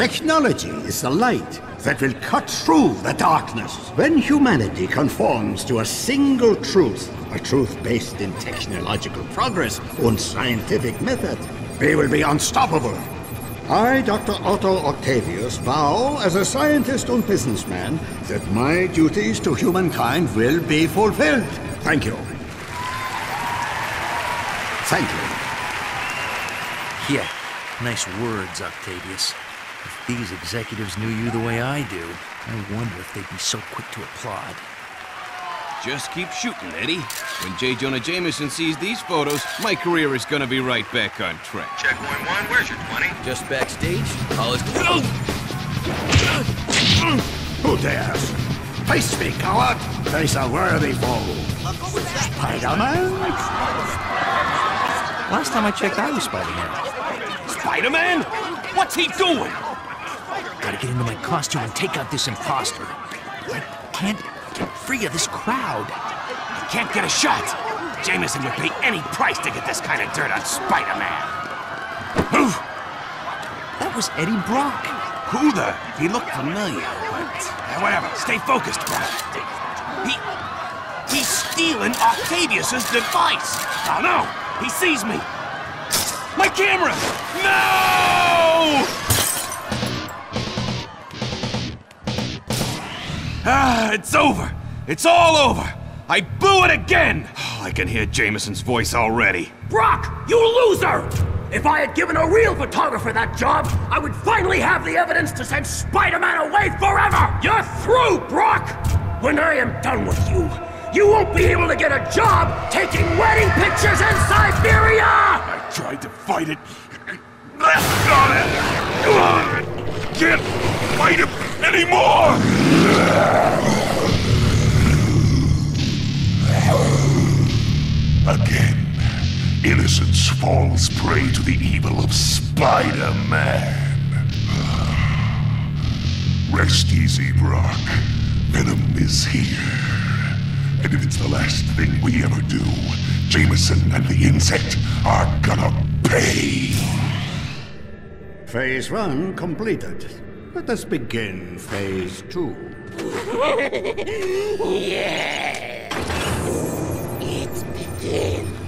Technology is the light that will cut through the darkness. When humanity conforms to a single truth, a truth based in technological progress and scientific method, we will be unstoppable. I, Dr. Otto Octavius, vow as a scientist and businessman that my duties to humankind will be fulfilled. Thank you. Thank you. Yeah, nice words, Octavius. If these executives knew you the way I do, I wonder if they'd be so quick to applaud. Just keep shooting, Eddie. When J. Jonah Jameson sees these photos, my career is gonna be right back on track. Checkpoint one, where's your 20? Just backstage, all is... Who dares? Face me, coward! Face a worthy foe. Spider-Man? Last time I checked, I was Spider-Man. Spider-Man? What's he doing? Gotta get into my costume and take out this imposter. I can't get free of this crowd. I can't get a shot. Jameson would pay any price to get this kind of dirt on Spider-Man. That was Eddie Brock. Who the? He looked familiar, but... Uh, whatever, stay focused, Brock. He... He's stealing Octavius's device! Oh no! He sees me! My camera! No! Ah, it's over! It's all over! I blew it again! Oh, I can hear Jameson's voice already. Brock, you loser! If I had given a real photographer that job, I would finally have the evidence to send Spider-Man away forever! You're through, Brock! When I am done with you, you won't be able to get a job taking wedding pictures in Siberia! I tried to fight it. Left on it. Can't fight him anymore. Again, innocence falls prey to the evil of Spider-Man. Rest easy, Brock. Venom is here. And if it's the last thing we ever do, Jameson and the insect are gonna pay. Phase one completed. Let us begin phase two. Yeah! It begins.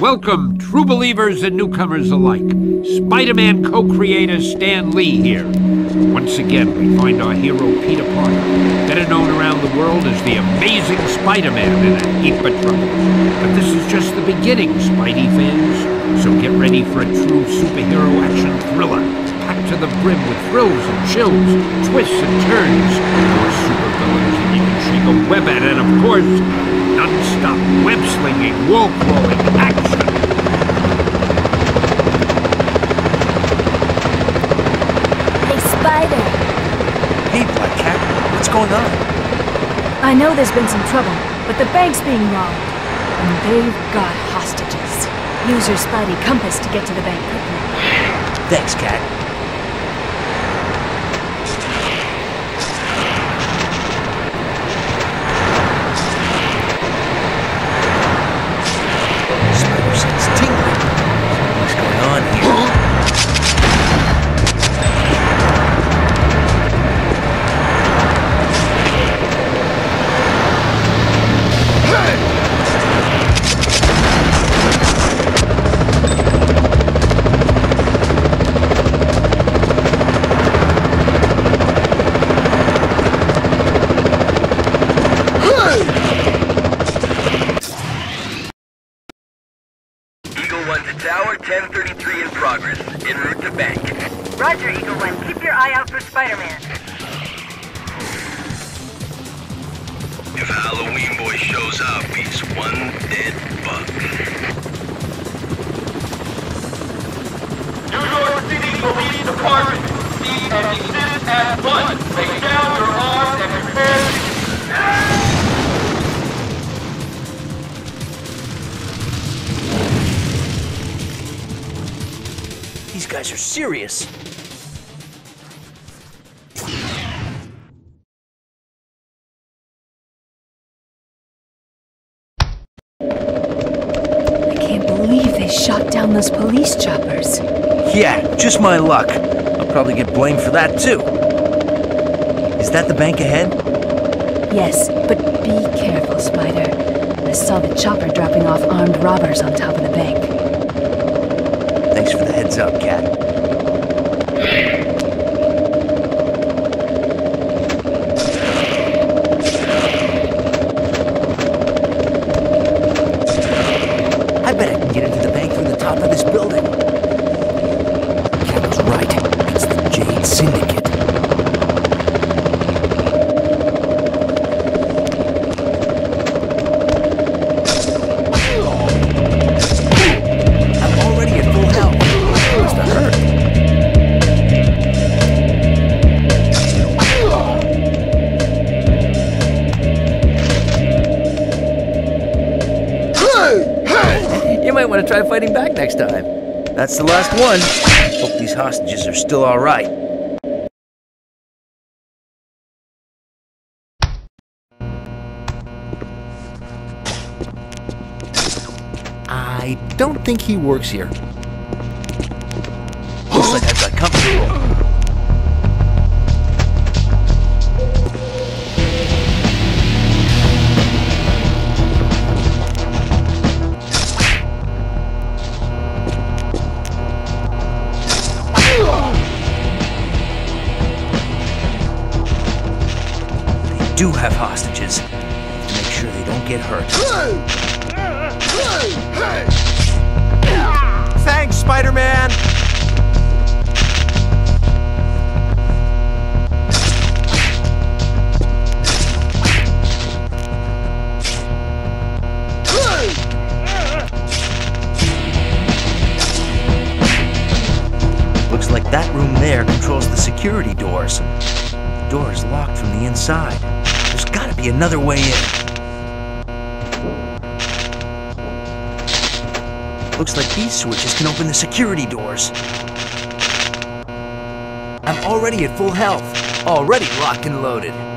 Welcome, true believers and newcomers alike. Spider-Man co-creator Stan Lee here. Once again, we find our hero Peter Parker, better known around the world as the Amazing Spider-Man in a heap of trouble. But this is just the beginning, Spidey fans. So get ready for a true superhero action thriller, packed to the brim with thrills and chills, twists and turns, more supervillains than you can shake a web at, and of course, non-stop web-slinging, wall-crawling action. Hey, Spider. Hey, Black Cat, what's going on? I know there's been some trouble, but the bank's being robbed. And they've got hostages. Use your Spidey compass to get to the bank quickly. Thanks, Cat. Those police choppers. Yeah, just my luck. I'll probably get blamed for that too. Is that the bank ahead? Yes, but be careful, Spider. I saw the chopper dropping off armed robbers on top of the bank. Thanks for the heads up, Cat. That's the last one. Hope these hostages are still all right. I don't think he works here. Spider-Man! Looks like that room there controls the security doors. The door is locked from the inside. There's gotta be another way in. Looks like these switches can open the security doors. I'm already at full health. Already locked and loaded.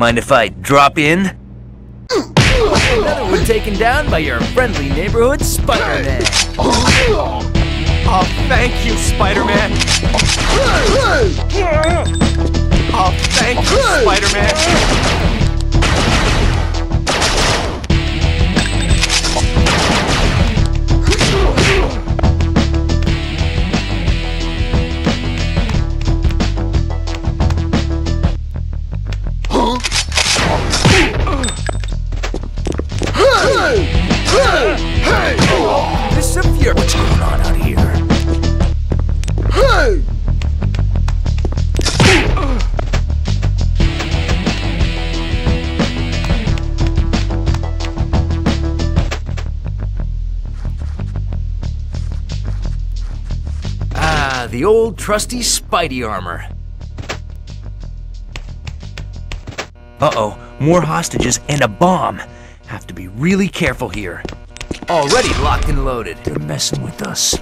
Mind if I drop in? Another one taken down by your friendly neighborhood Spider-Man. Oh, thank you, Spider-Man! Oh, thank you, Spider-Man! Trusty Spidey armor. Uh-oh, more hostages and a bomb. Have to be really careful here. Already locked and loaded. They're messing with us.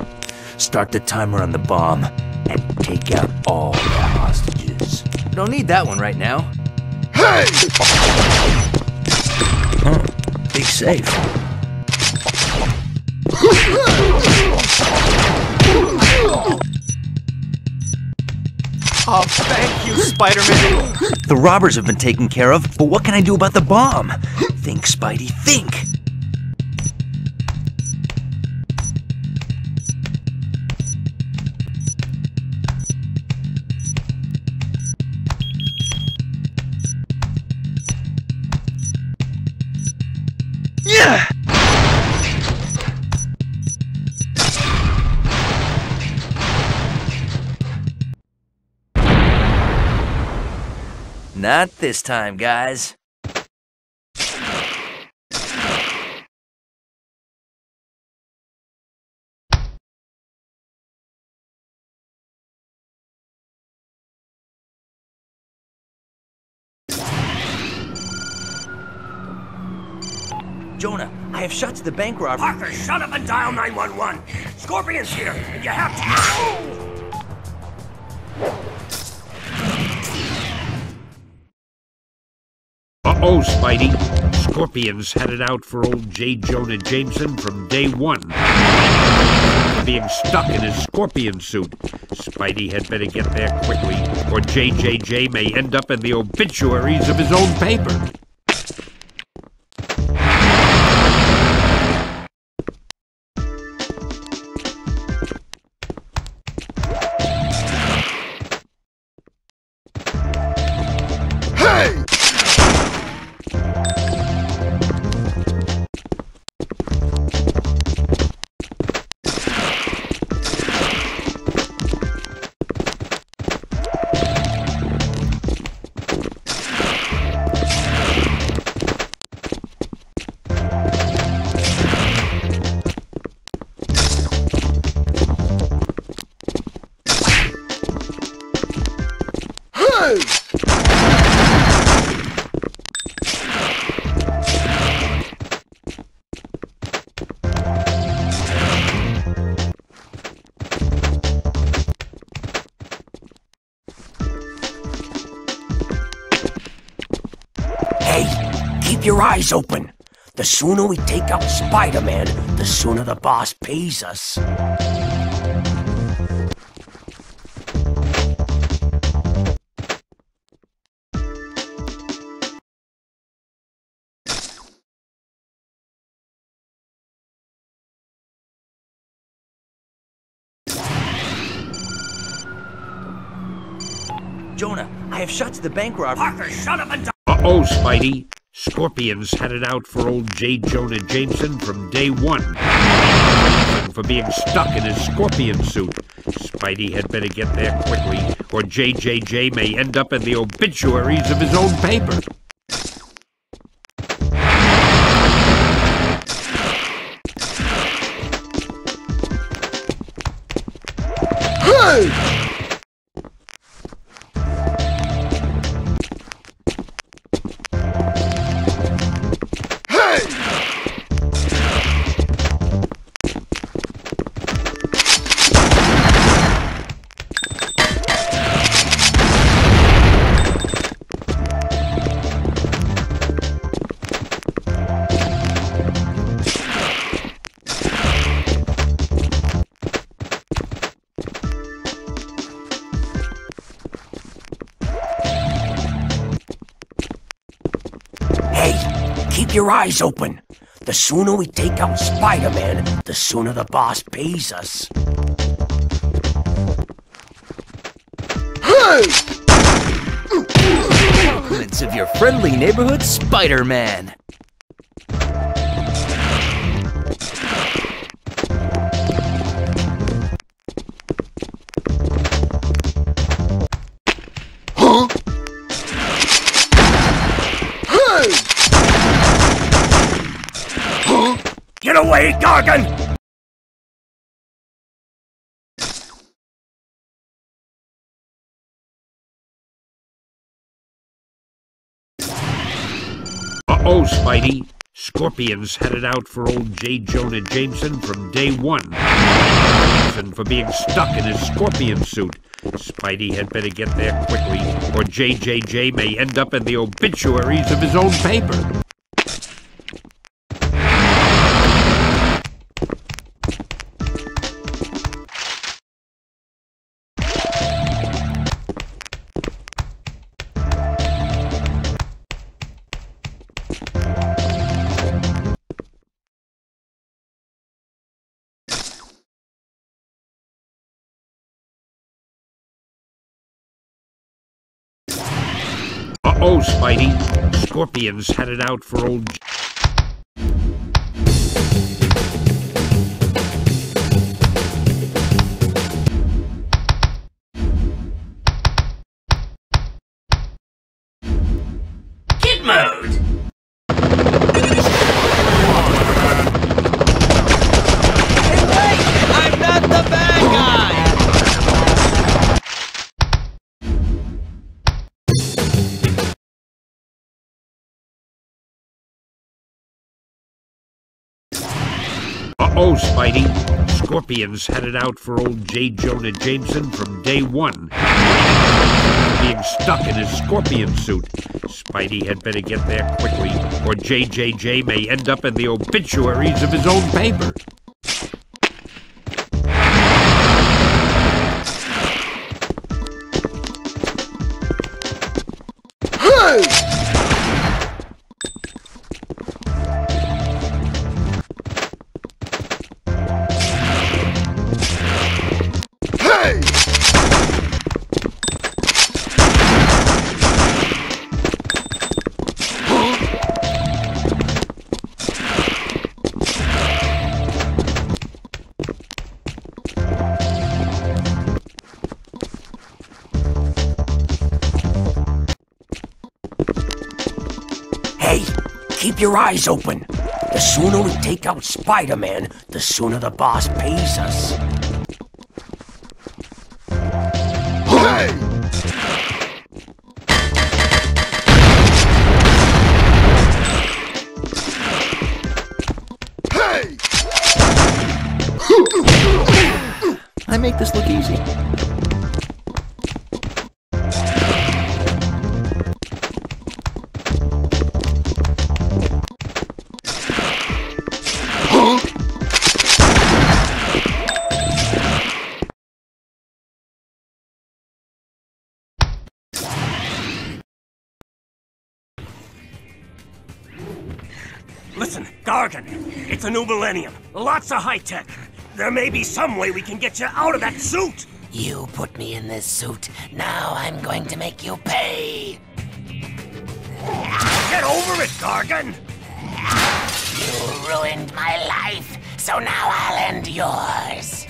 Start the timer on the bomb and take out all the hostages. Don't need that one right now. Hey! Huh. Big safe. Oh, thank you, Spider-Man. The robbers have been taken care of, but what can I do about the bomb? Think, Spidey, think! Not this time, guys. Jonah, I have shot to the bank robber. Parker, shut up and dial 911. Scorpion's here, and you have to... Uh-oh, Spidey. Scorpions headed out for old J. Jonah Jameson from day one. Being stuck in his scorpion suit. Spidey had better get there quickly, or JJJ may end up in the obituaries of his own paper. Keep your eyes open. The sooner we take out Spider-Man, the sooner the boss pays us. Jonah, I have shot to the bank robber. Parker, shut up and. Uh-oh, Spidey. Scorpions had it out for old J. Jonah Jameson from day one. For being stuck in his scorpion suit. Spidey had better get there quickly, or JJJ may end up in the obituaries of his own paper. Eyes open. The sooner we take out Spider-Man, the sooner the boss pays us. Hey! Of your friendly neighborhood Spider-Man. Away, Gargan! Uh-oh, Spidey. Scorpions headed out for old J. Jonah Jameson from day one. Jameson for being stuck in his scorpion suit. Spidey had better get there quickly, or JJJ may end up in the obituaries of his own paper. Spidey. Scorpions headed out for old... Uh-oh, Spidey. Scorpions headed out for old J. Jonah Jameson from day one. Being stuck in his scorpion suit. Spidey had better get there quickly, or JJJ may end up in the obituaries of his own paper. Keep your eyes open. The sooner we take out Spider-Man, the sooner the boss pays us. Hey! Hey! I make this look easy. Gargan, it's a new millennium. Lots of high tech. There may be some way we can get you out of that suit. You put me in this suit. Now I'm going to make you pay. Get over it, Gargan. You ruined my life, so now I'll end yours.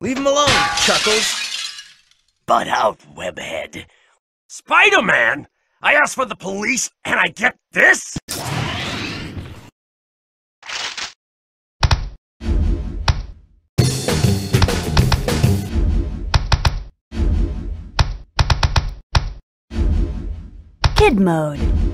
Leave him alone, Chuckles. Butt out, webhead. Spider-Man? I asked for the police, and I get this? Kid mode.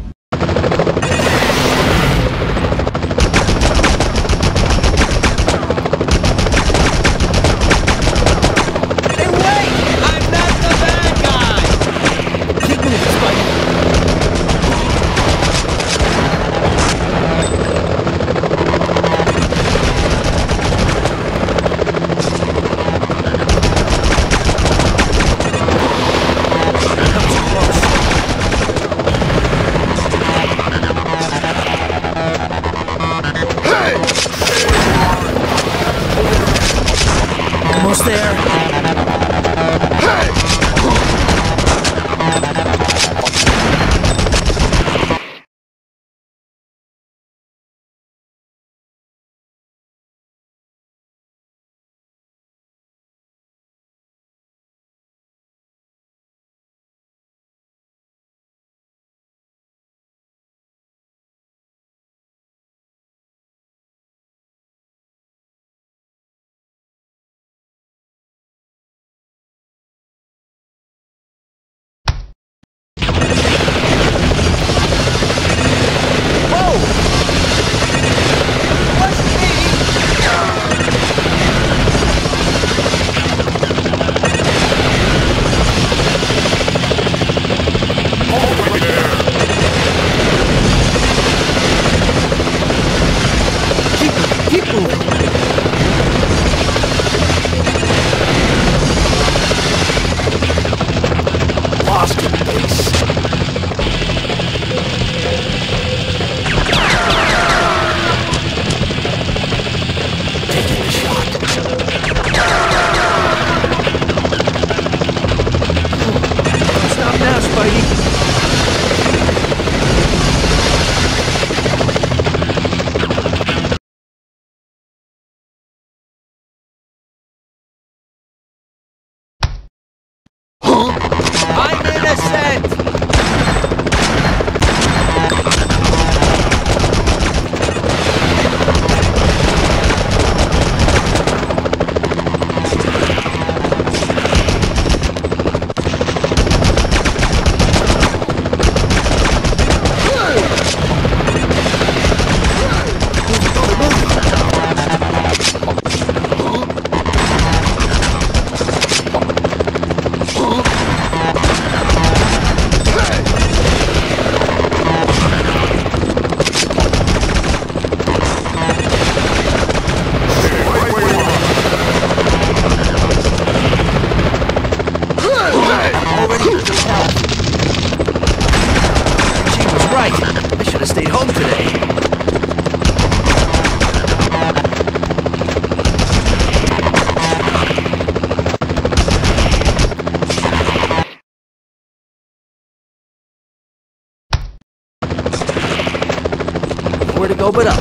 To up.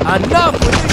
Enough with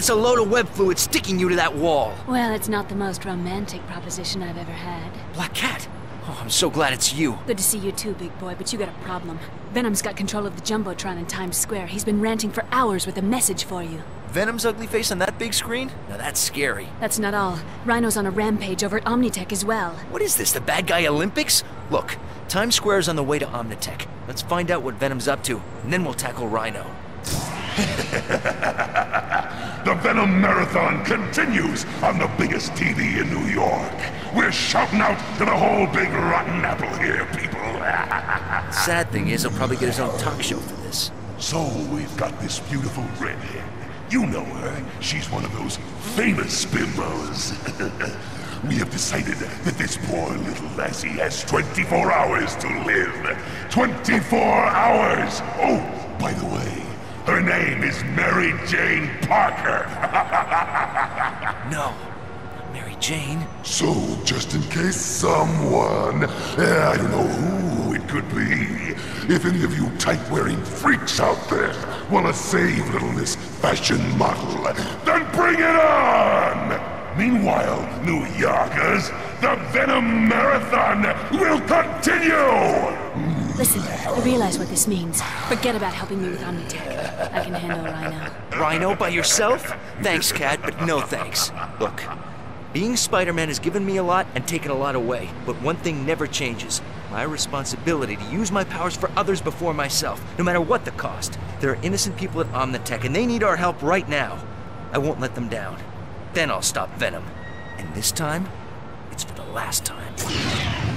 it's a load of web fluid sticking you to that wall. Well, it's not the most romantic proposition I've ever had. Black Cat. Oh, I'm so glad it's you. Good to see you too, big boy, but you got a problem. Venom's got control of the Jumbotron in Times Square. He's been ranting for hours with a message for you. Venom's ugly face on that big screen? Now that's scary. That's not all. Rhino's on a rampage over at Omnitech as well. What is this, the bad guy Olympics? Look, Times Square's on the way to Omnitech. Let's find out what Venom's up to, and then we'll tackle Rhino. The Venom Marathon continues on the biggest TV in New York. We're shouting out to the whole big rotten apple here, people. Sad thing is, he'll probably get his own talk show for this. So we've got this beautiful redhead. You know her. She's one of those famous bimbos. we have decided that this poor little lassie has 24 hours to live. 24 hours! Oh, by the way, her name is Mary Jane Parker. no. Mary Jane? So, just in case someone, eh, I don't know who it could be, if any of you tight-wearing freaks out there want to save little Miss Fashion Model, then bring it on! Meanwhile, New Yorkers, the Venom Marathon will continue! Listen, I realize what this means. Forget about helping me with Omnitech. I can handle Rhino. Rhino by yourself? Thanks, Cat, but no thanks. Look, being Spider-Man has given me a lot and taken a lot away, but one thing never changes. My responsibility to use my powers for others before myself, no matter what the cost. There are innocent people at Omnitech, and they need our help right now. I won't let them down. Then I'll stop Venom. And this time, it's for the last time.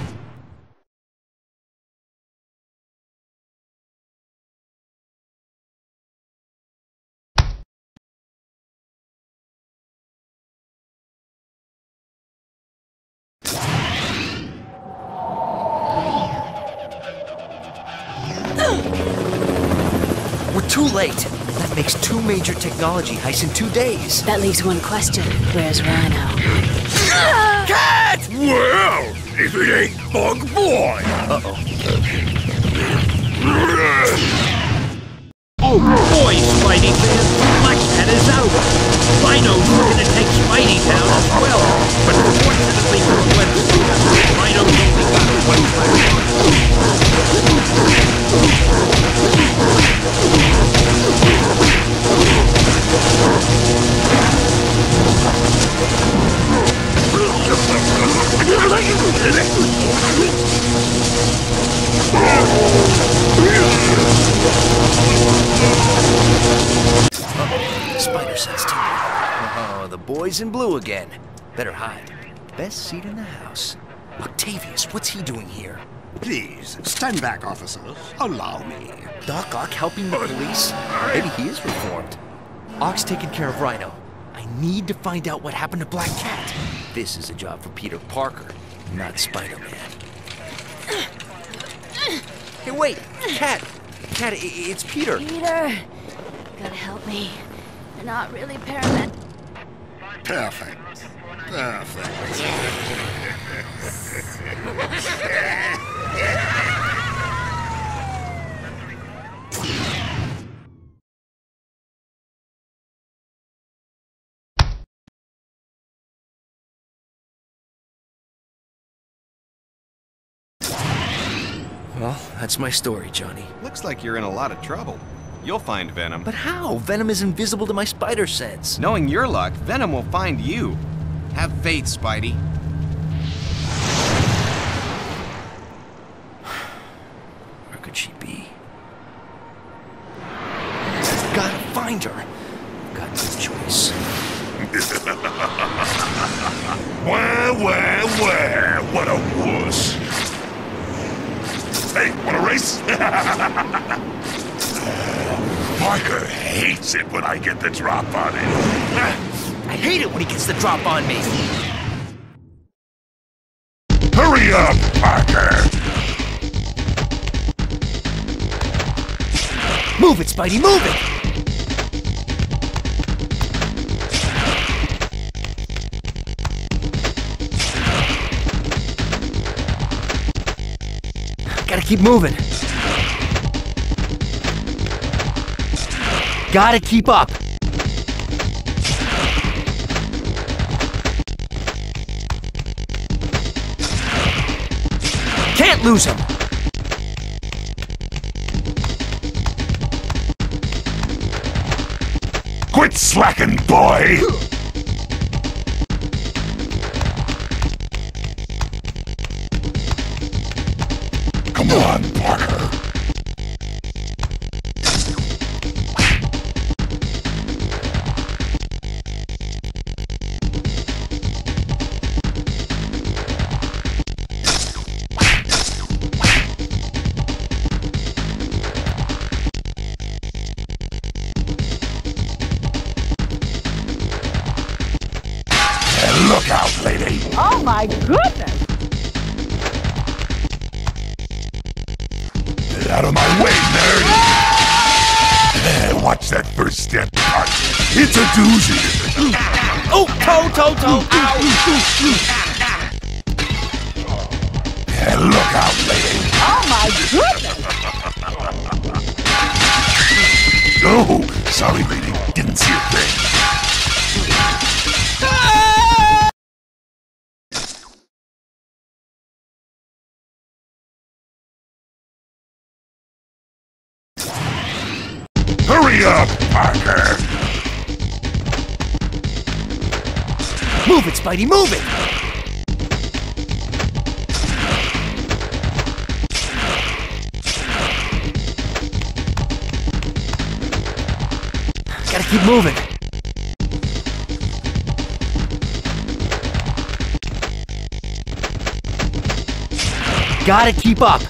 Technology heists in two days. That leaves one question. Where's Rhino? Cat! Well, if it ain't Bug Boy! Uh-oh. Oh boy, Spidey man! Black Cat is out! Rhino's looking to take Spidey down as well, but fortunately for Gwen Rhino's only got one Uh-oh, boy's in blue again. Better hide. Best seat in the house. Octavius, what's he doing here? Please, stand back, officers. Allow me. Doc Ock helping the police? Maybe he is reformed. Ock's taking care of Rhino. I need to find out what happened to Black Cat. This is a job for Peter Parker, not Spider-Man. Hey, wait! Cat! Cat, it's Peter! Peter, gotta help me. They're not really paramedics. Perfect. Perfect. Well, that's my story, Johnny. Looks like you're in a lot of trouble. You'll find Venom. But how? Venom is invisible to my spider sense. Knowing your luck, Venom will find you. Have faith, Spidey. Where could she be? Gotta find her. Got no choice. Wah, wah, wah, what a wuss. Hey, wanna race? Parker hates it when I get the drop on him. I hate it when he gets the drop on me. Hurry up, Parker! Move it, Spidey, move it! Gotta keep moving. Gotta keep up. Can't lose him. Quit slacking, boy! Oh, sorry, lady. Didn't see a thing. Hurry up, Parker! Move it, Spidey, move it! Keep moving. Gotta keep up.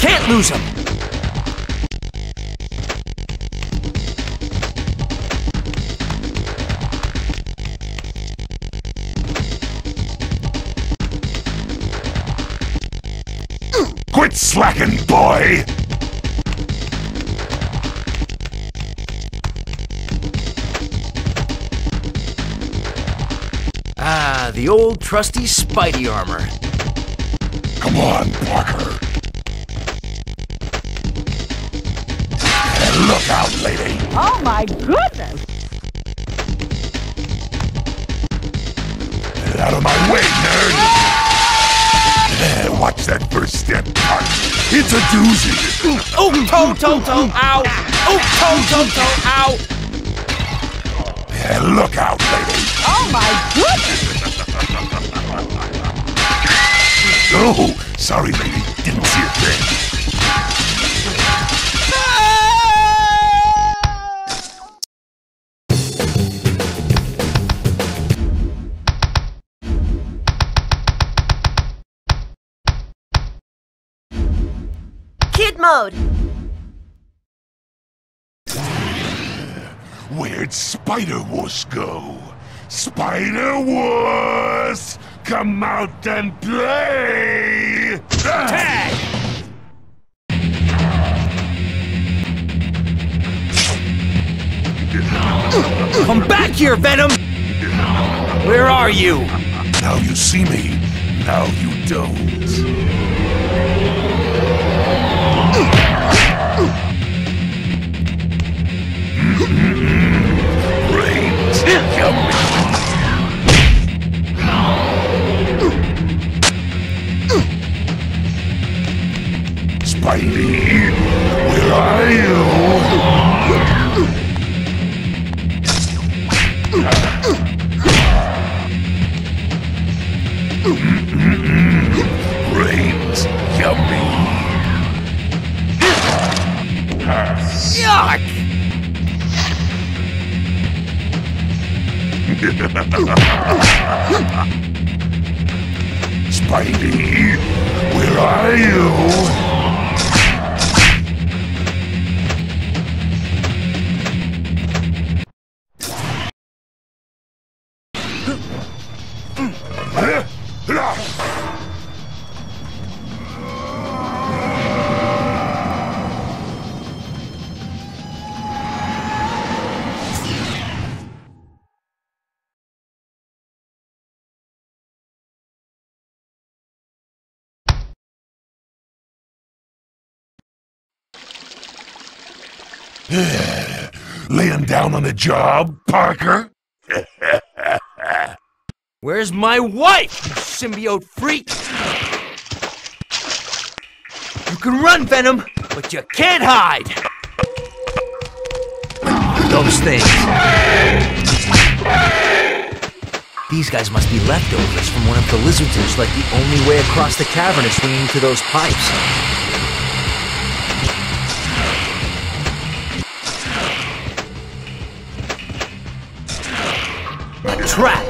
Can't lose him. Slacking, boy! Ah, the old trusty Spidey armor. Come on, Parker. Look out, lady! Oh my goodness! Get out of my way, nerd! Watch that first step, It's a doozy. Oh, toe, toe, toe, ow! Oh, toe, toe, toe, ow! Eh, Look out, lady! Oh my goodness! Oh, sorry, lady. Didn't see a thing. Mode! Where'd Spider Wuss go? Spider Wuss! Come out and play! Tag! Come back here, Venom! Where are you? Now you see me, now you don't. Brains, Spidey, where are you? Yuck! Spidey, where are you? Laying down on the job, Parker? Where's my wife, you symbiote freak? You can run, Venom, but you can't hide! Those things. These guys must be leftovers from one of the lizards like the only way across the cavern is swinging to those pipes. Trap!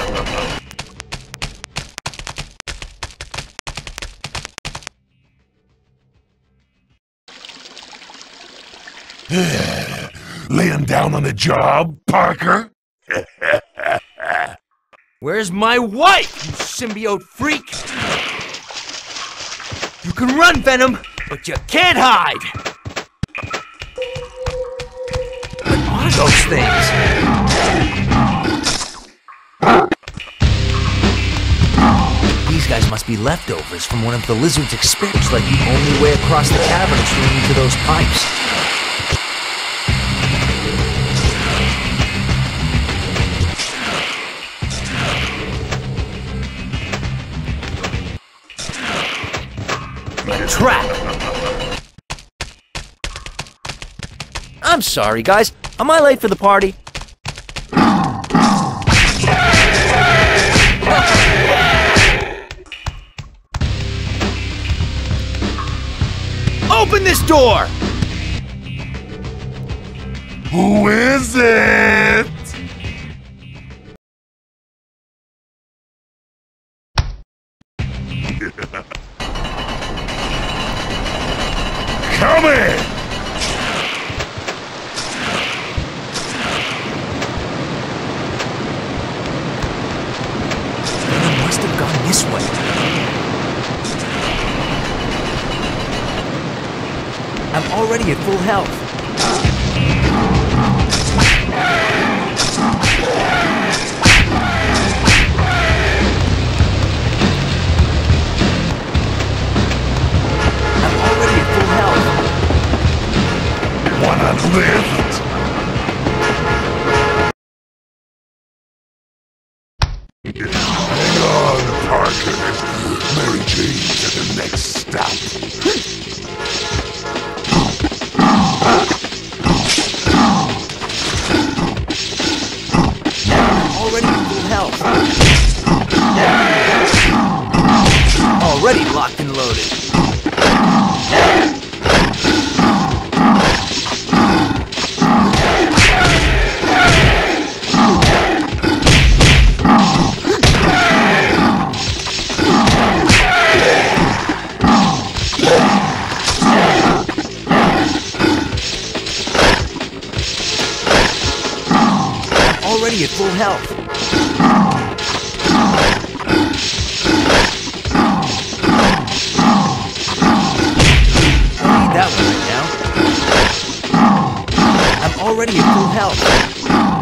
Laying down on the job, Parker? Where's my wife, you symbiote freak? You can run, Venom, but you can't hide! Those things. These guys must be leftovers from one of the lizard's experiments, like the only way across the cavern is to those pipes. Trap! I'm sorry, guys. Am I late for the party? This door! Who is it? already at full health.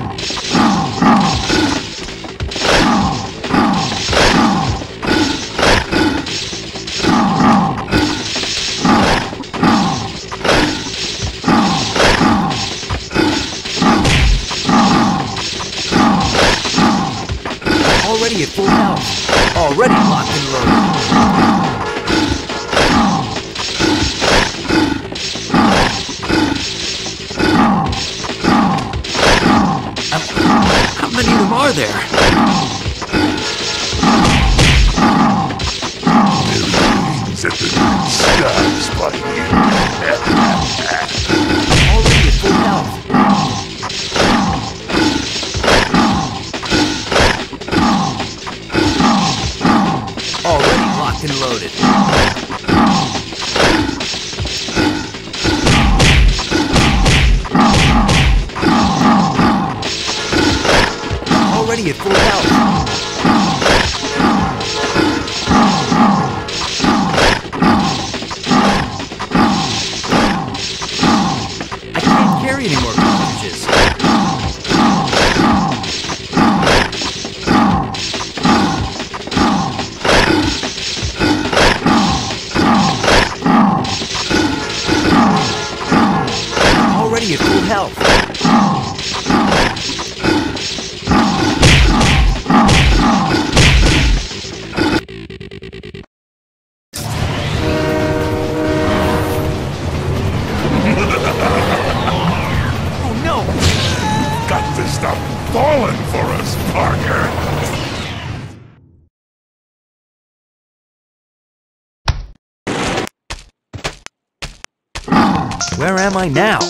Where am I now?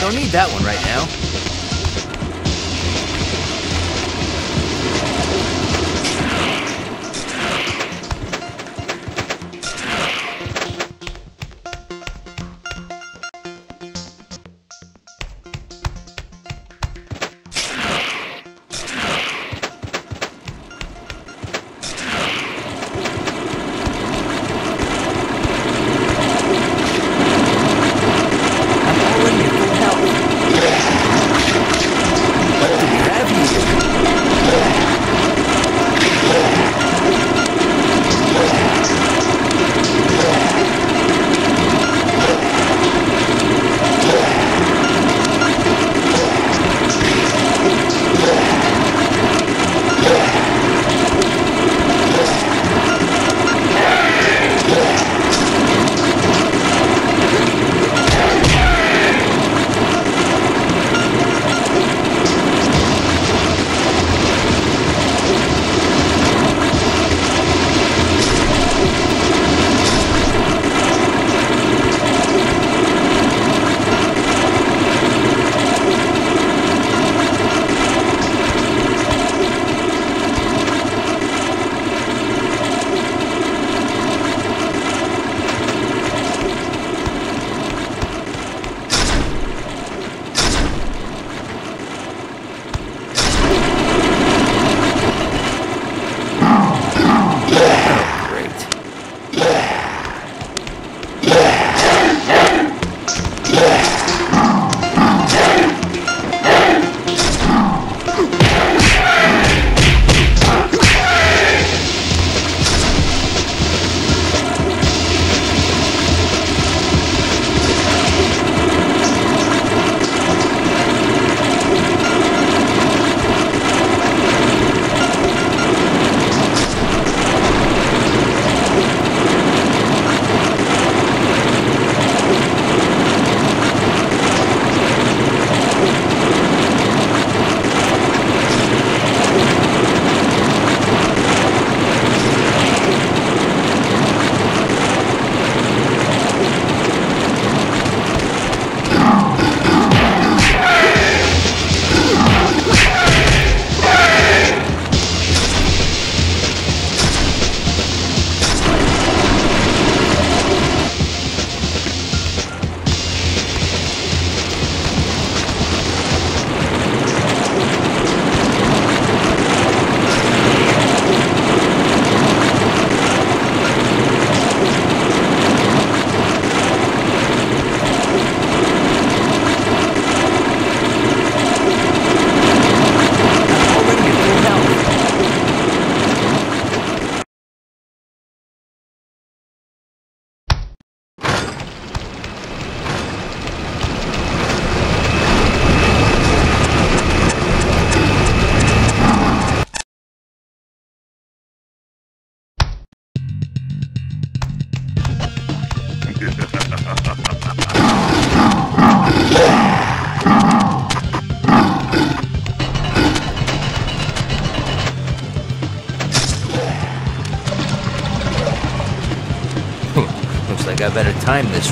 Don't need that one right now.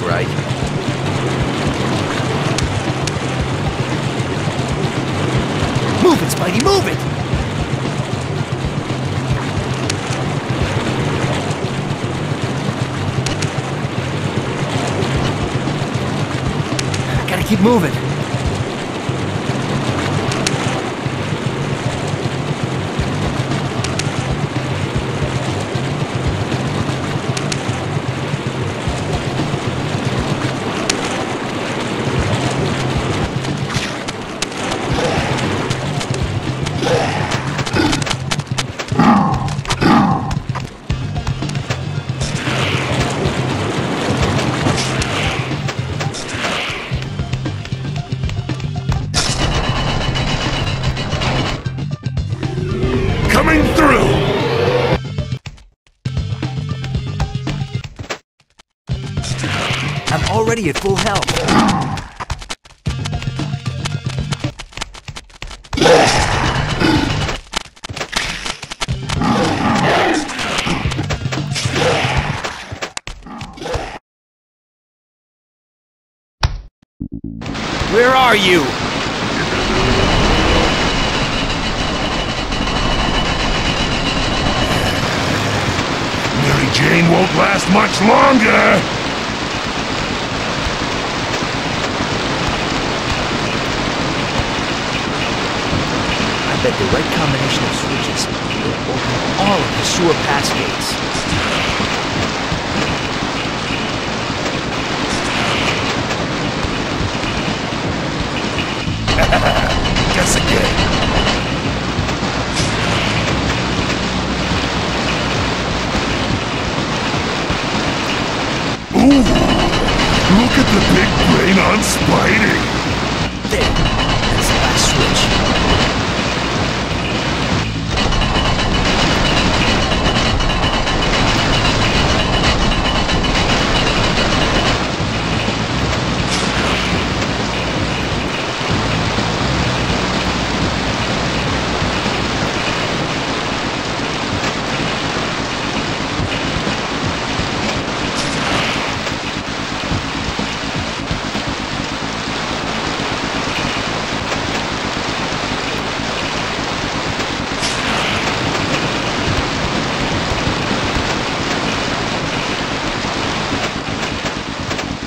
Right. Where are you? Mary Jane won't last much longer! I bet the right combination of switches will open all of the sewer pass gates. Guess again. Ooh! Look at the big brain on Spidey! There. That's the last switch.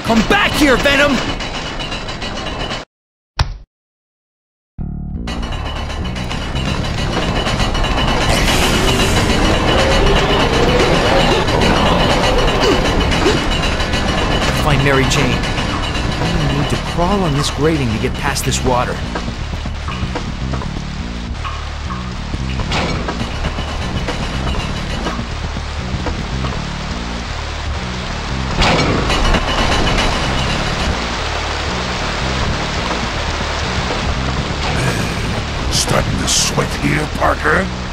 Come back here, Venom! Find Mary Jane. I need to crawl on this grating to get past this water. Parker?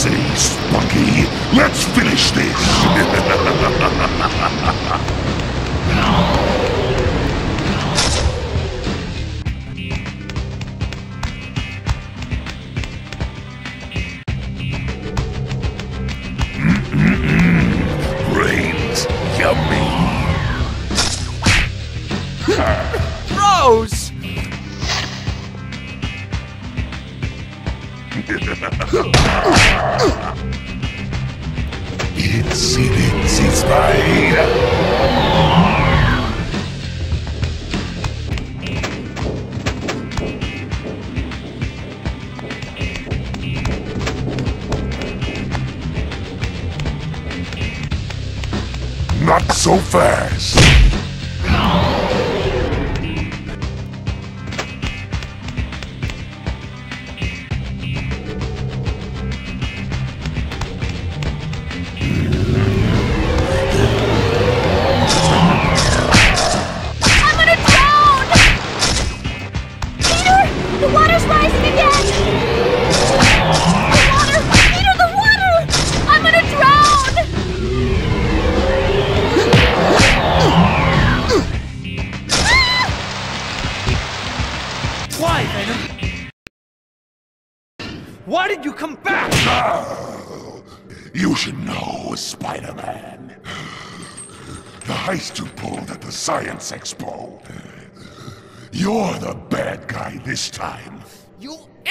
Say, Spunky? Let's finish this!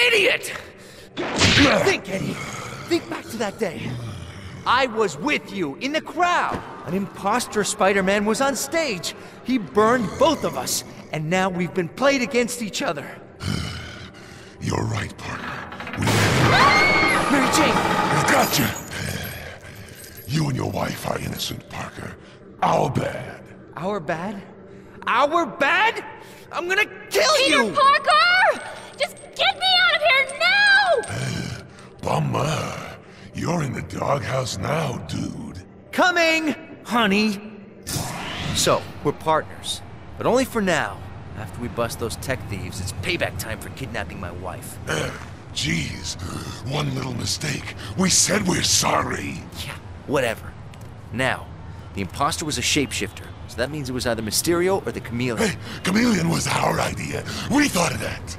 idiot! Think, Eddie. Think back to that day. I was with you in the crowd. An imposter Spider-Man was on stage. He burned both of us, and now we've been played against each other. You're right, Parker. Mary Jane! I've got you. You and your wife are innocent, Parker. Our bad. Our bad? Our bad? I'm gonna kill Peter you! Parker! Just get me out of here now! Bummer. You're in the doghouse now, dude. Coming, honey. So, we're partners, but only for now. After we bust those tech thieves, it's payback time for kidnapping my wife. Eh, jeez, one little mistake. We said we're sorry. Yeah, whatever. Now, the imposter was a shapeshifter, so that means it was either Mysterio or the Chameleon. Hey, Chameleon was our idea. We thought of that.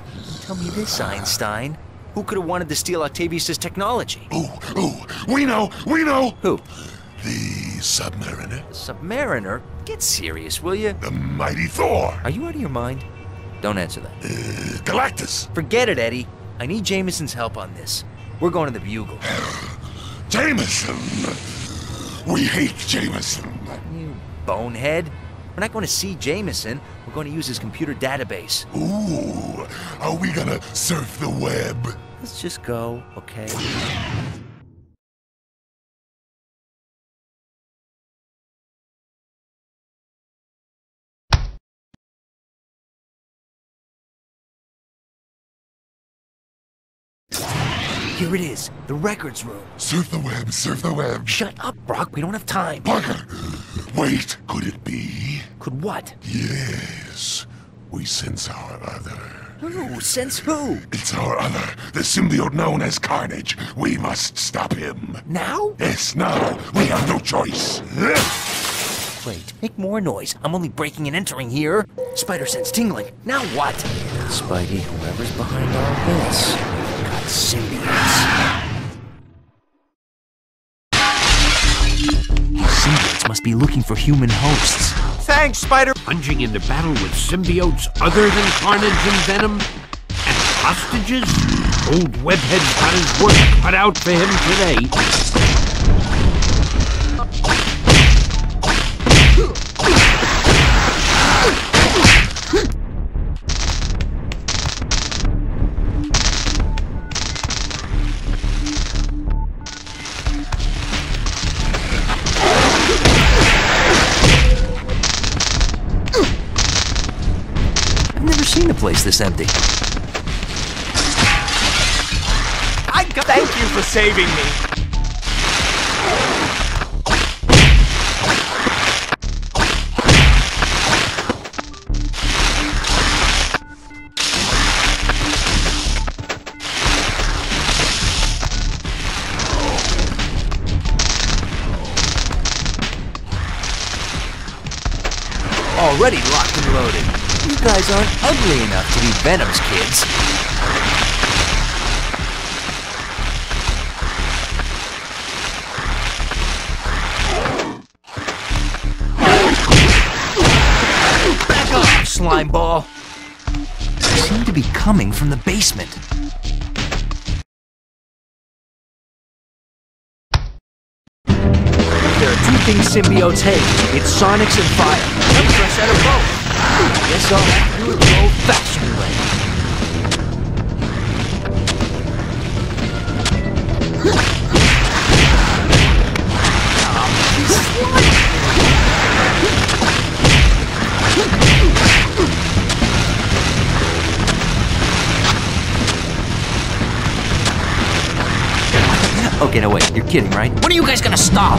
Tell me this, Einstein. Who could have wanted to steal Octavius' technology? Ooh, ooh, we know, we know. Who? The Submariner. The Submariner? Get serious, will you? The mighty Thor. Are you out of your mind? Don't answer that. Uh, Galactus. Forget it, Eddie. I need Jameson's help on this. We're going to the Bugle. Jameson. We hate Jameson. You bonehead. We're not going to see Jameson. We're going to use his computer database. Ooh, are we gonna surf the web? Let's just go, okay? Here it is, the records room. Surf the web, surf the web. Shut up, Brock. We don't have time. Parker, wait, could it be? Could what? Yes, we sense our other. Who? Sense who? It's our other, the symbiote known as Carnage. We must stop him. Now? Yes, now. We have no choice. Great. Make more noise. I'm only breaking and entering here. Spider sense tingling. Now what? Spidey, whoever's behind all this. Symbiotes. These symbiotes must be looking for human hosts. Thanks, Spider. Plunging into battle with symbiotes other than Carnage and Venom? And hostages? Old Webhead's got his work cut out for him today. Place this empty. I Thank you for saving me. Already locked and loaded. You guys aren't ugly enough to be Venom's kids. Back off, slime ball. They seem to be coming from the basement. There are two things symbiotes hate. It's Sonics and fire. I'm fresh out of both. Guess I'll have to do it the old-fashioned way. Okay, no wait, you're kidding, right? When are you guys gonna stop?